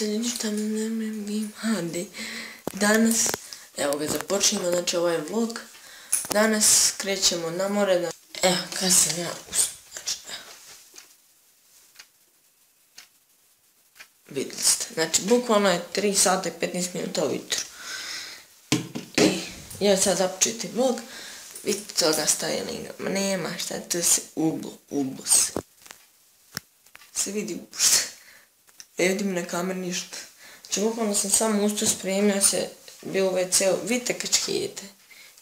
I gdje ste ljudi šta ne mi hadi. Danas, evo ga započnimo, znači ovaj vlog. Danas krećemo na more. Na... Evo, kad sam ja usnu. znači, evo. Vidjeli ste, znači bukvalno je 3 sata i 15 minuta ujutru. I ja sad započeti vlog. Vidite toga stylinga, ma nema šta, to se ublo, ublo se. Se vidi ublo. Ne vidim na kamer ništa. Znači, bukvalno sam samo usto spremio se, bio u WC-u, vidite kačkijete,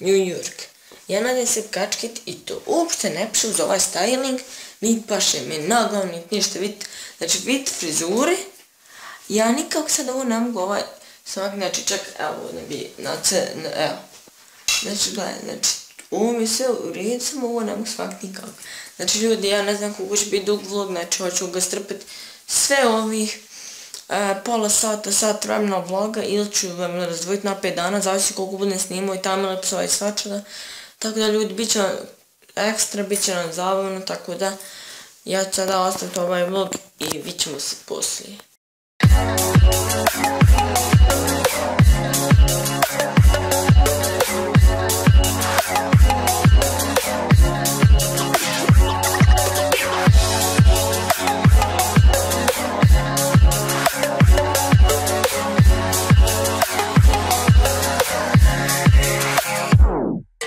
New York. Ja nadam se kačkit i to uopšte ne piše uz ovaj styling, niti paše mi nogom, niti ništa, vidite. Znači, vidite frizure, ja nikako sad ovo ne mogu ovaj, smak, znači, čak, evo, ne bi, na ce, evo. Znači, gledaj, znači, ovo mi se u redu, samo ovo ne mogu smak nikako. Znači, ljudi, ja ne znam kako će biti dug vlog, znači, hoću ga strpati, sve ovih e, pola sata, sat vremena vloga ili ću vam razdvojiti na 5 dana, zavisi koliko budem snimao i tamo lepo svoje svačada. Tako da ljudi, bit će ekstra, bit će nam zabavno, tako da ja ću sada ostaviti ovaj vlog i vidimo se poslije.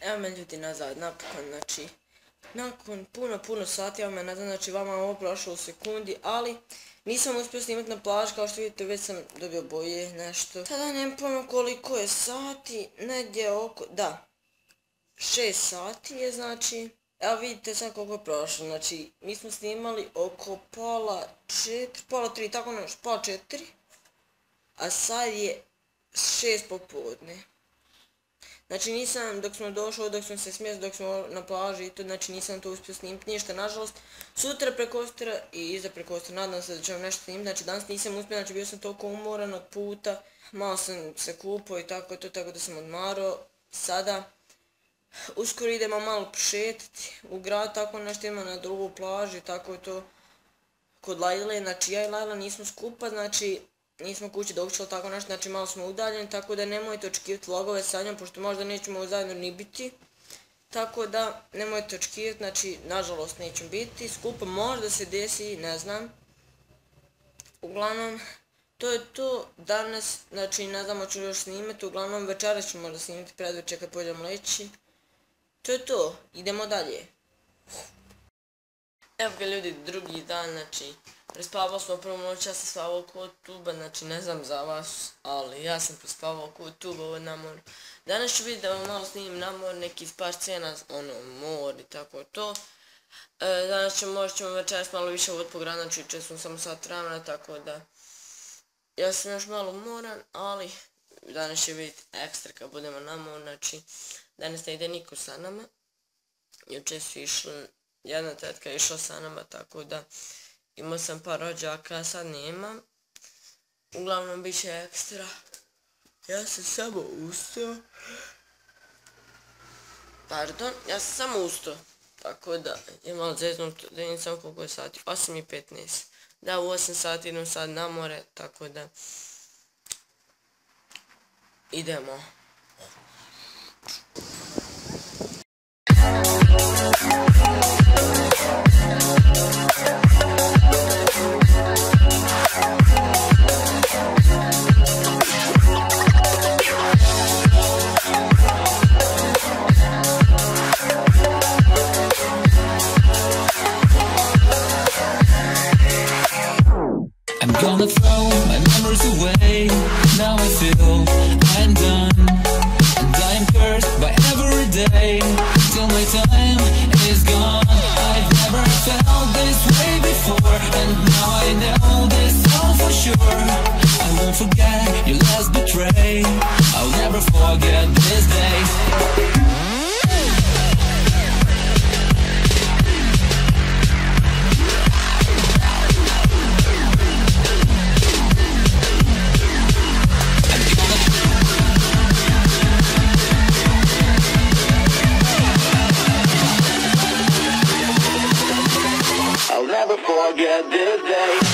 Evo me ljudi nazad, napokon, znači, nakon puno, puno sati, evo me nazad, znači vama ovo prošlo u sekundi, ali nisam uspio snimati na plaž, kao što vidite, već sam dobio boje, nešto. Sada nemam puno koliko je sati, negdje oko, da, 6 sati je, znači, Evo vidite sad koliko je prošlo, znači mi smo snimali oko pola četiri, pola tri, tako nešto, pola četiri. A sad je šest popodne. Znači nisam, dok smo došli, dok smo se smjeli, dok smo na plaži i to, znači nisam to uspio snimiti ništa, nažalost. Sutra preko ostra i iza preko ostra, nadam se da ću nešto snimiti, znači danas nisam uspio, znači bio sam toliko umoran od puta. Malo sam se kupao i tako to, tako da sam odmarao. Sada, uskoro idemo malo prošetati u grad, tako nešto ima na drugu plaži, tako je to kod Lajle, znači ja i Lajla nismo skupa, znači nismo kući došli tako nešto, znači malo smo udaljeni, tako da nemojte očekivati vlogove sa njom, pošto možda nećemo zajedno ni biti. Tako da nemojte očekivati, znači nažalost nećemo biti skupa, možda se desi, ne znam. Uglavnom, to je to danas, znači ne znam hoću još snimati, uglavnom večera ćemo možda snimati predveče kad pođem leći. To je to, idemo dalje. Evo ga ljudi, drugi dan, znači, prespavao smo prvo noć, ja sam spavao kod tuba, znači ne znam za vas, ali ja sam prespavao kod tuba, ovo na moru. Danas ću vidjeti da vam malo snimim na mor, neki par scena, ono, mor i tako to. E, danas ćemo, možda ćemo večeras malo više od pograna, znači čuče sam samo sat rana, tako da... Ja sam još malo moran, ali danas će biti ekstra kad budemo na moru, znači... Danas ne ide niko sa nama. Juče su išli, jedna tetka je išla sa nama, tako da imao sam par rođaka, sad nema. Uglavnom bit će ekstra. Ja sam samo ustao. Pardon, ja sam samo ustao. Tako da je malo to da vidim samo koliko je sati. 8 i 15. Da, u 8 sati idem sad na more, tako da idemo. I'll never forget this day. I'll never forget this day.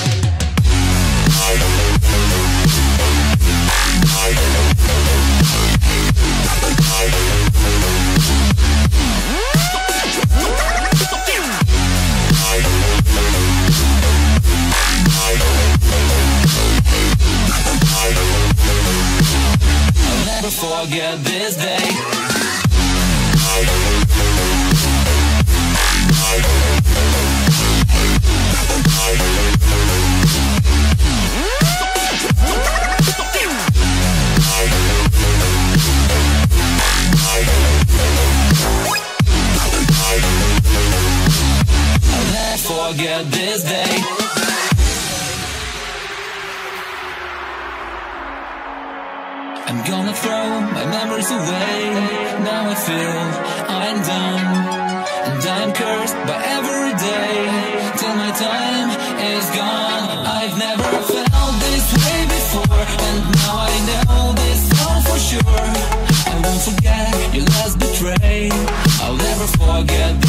Get this day. But every day, till my time is gone I've never felt this way before. And now I know this for sure. I won't forget your last I'll never forget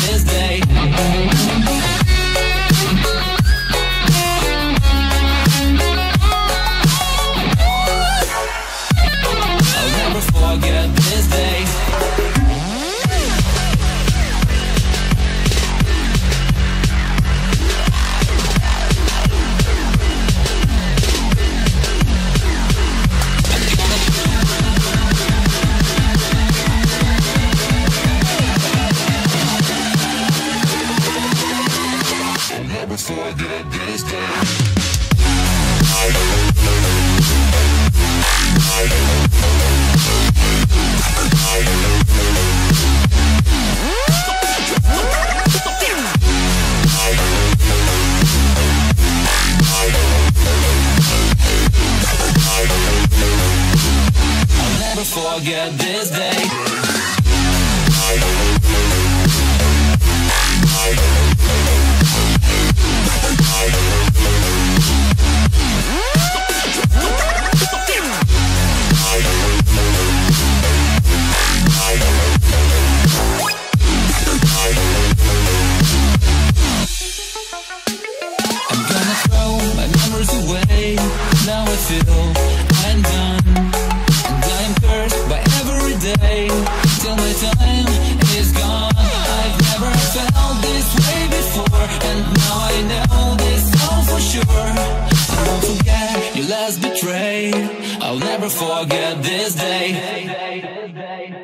never forget this day.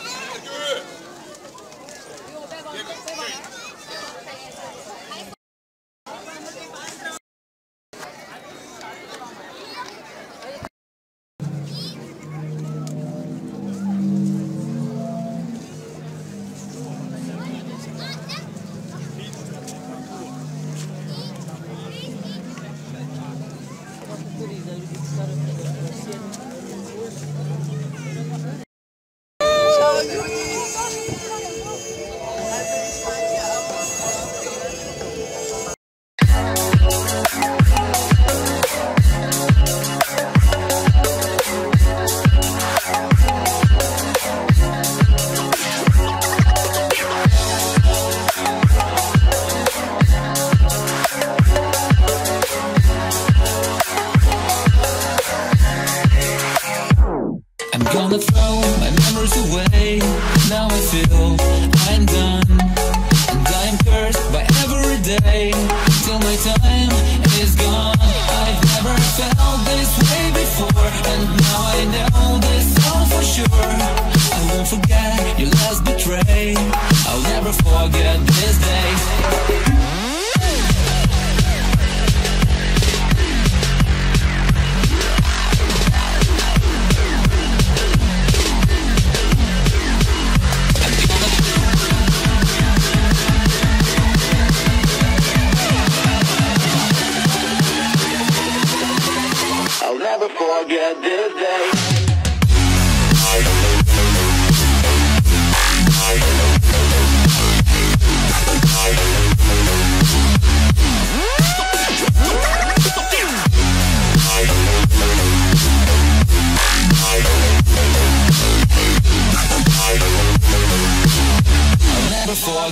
I'll never forget this day.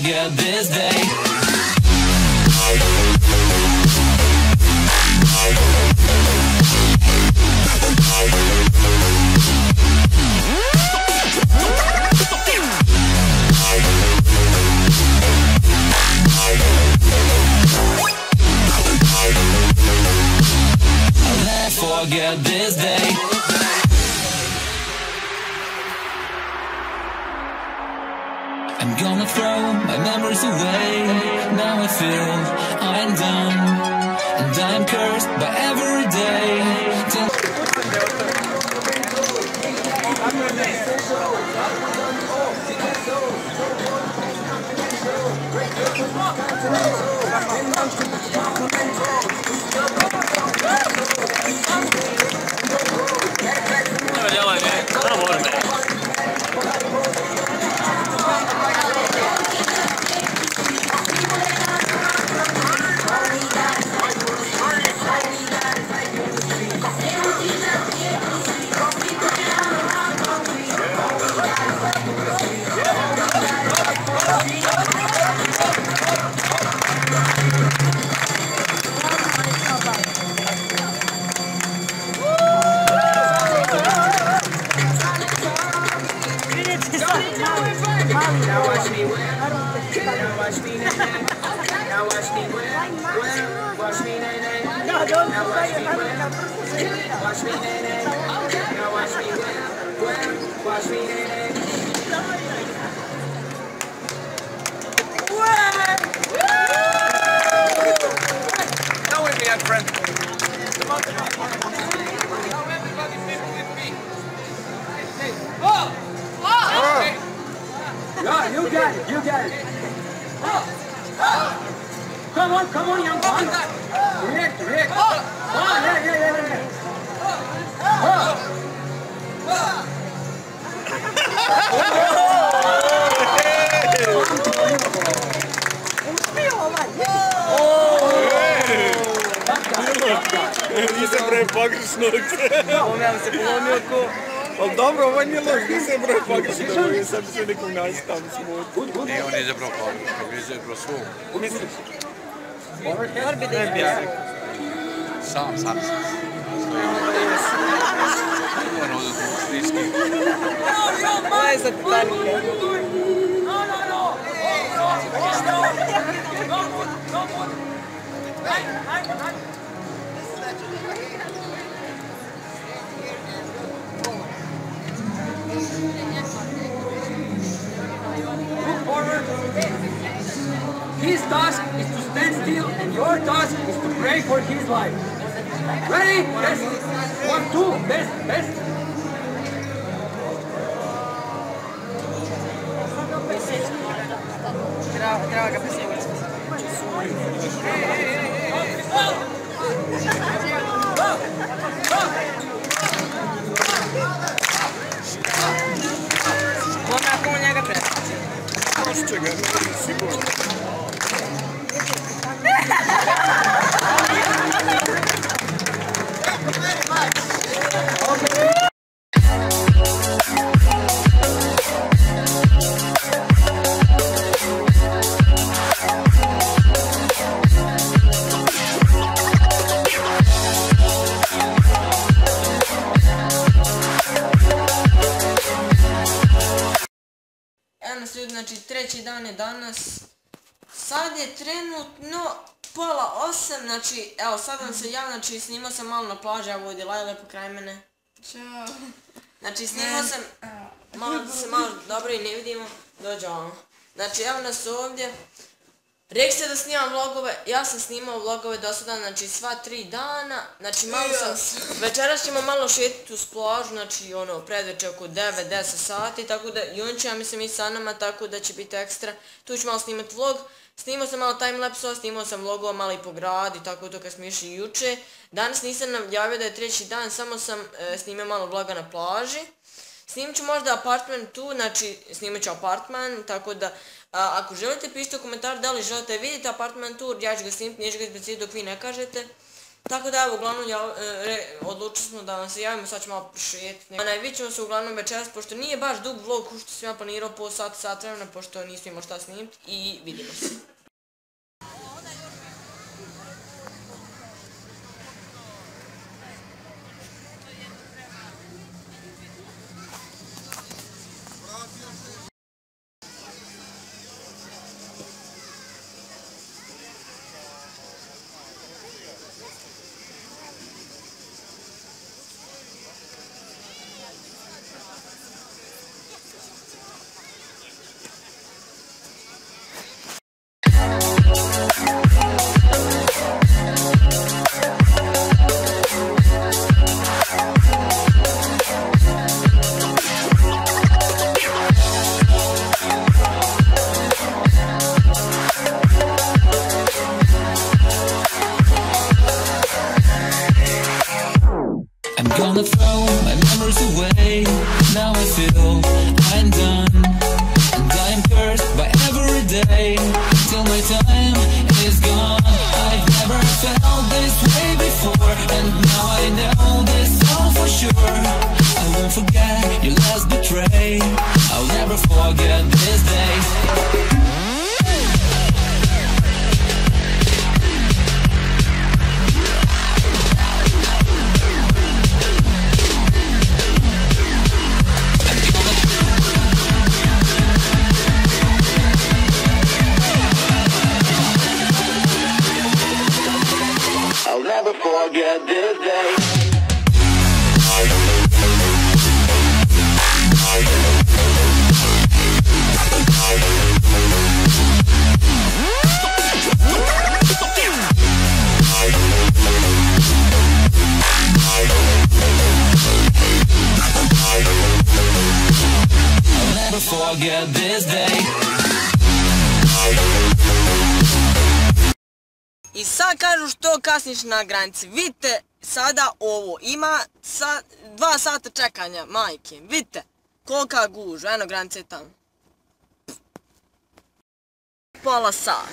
Yeah. feel I'm done and I'm cursed by every day. friend. Dobro, ovo nije loš, nisam broj pogrešio, nego sam se nekom nastavu smutio. Nije, on nije broj pogrešio, nego je broj svom. Misliš? Morbi da je bio. Sam, sam sam. Moram ovdje tu stiski. Ovo je za titanike. Ajmo, ajmo, ajmo. His task is to stand still, and your task is to pray for his life. Ready? Yes. One, two. Best, best. Treba, treba ga je danas. Sad je trenutno pola osam, znači evo sad vam se javno, znači snimao sam malo na plaži, evo ovdje Lajla je pokraj mene. Ćao. Znači snimao sam, malo se malo dobro i ne vidimo, dođe ono. Znači evo nas ovdje. Rekli ste da snimam vlogove, ja sam snimao vlogove do sada, znači sva tri dana, znači malo sam, večeras ćemo malo šetiti uz plažu, znači ono, predveče oko 9-10 sati, tako da, i on će, ja mislim, i sa nama, tako da će biti ekstra, tu ću malo snimati vlog, snimao sam malo timelapsova, snimao sam vlogova malo i po gradi, tako to kad smo išli juče, danas nisam najavio da je treći dan, samo sam e, snimao malo vloga na plaži, Snimit ću možda apartman tu, znači snimat ću apartman, tako da a, ako želite pišite u komentar da li želite vidjeti apartman tour, ja ću ga snimiti, neću ga izbaciti dok vi ne kažete. Tako da evo, uglavnom ja, e, re, odlučili smo da vam se javimo, sad ćemo malo prišetiti. A najvidit ćemo se uglavnom večeras, pošto nije baš dug vlog, što sam ja planirao po sat, sat vremena, pošto nisam imao šta snimiti i vidimo se. I sad kažu što kasniš na granici. Vidite sada ovo, ima sa, dva sata čekanja, majke. Vidite kolika guža. eno granica je tamo. Pola sata.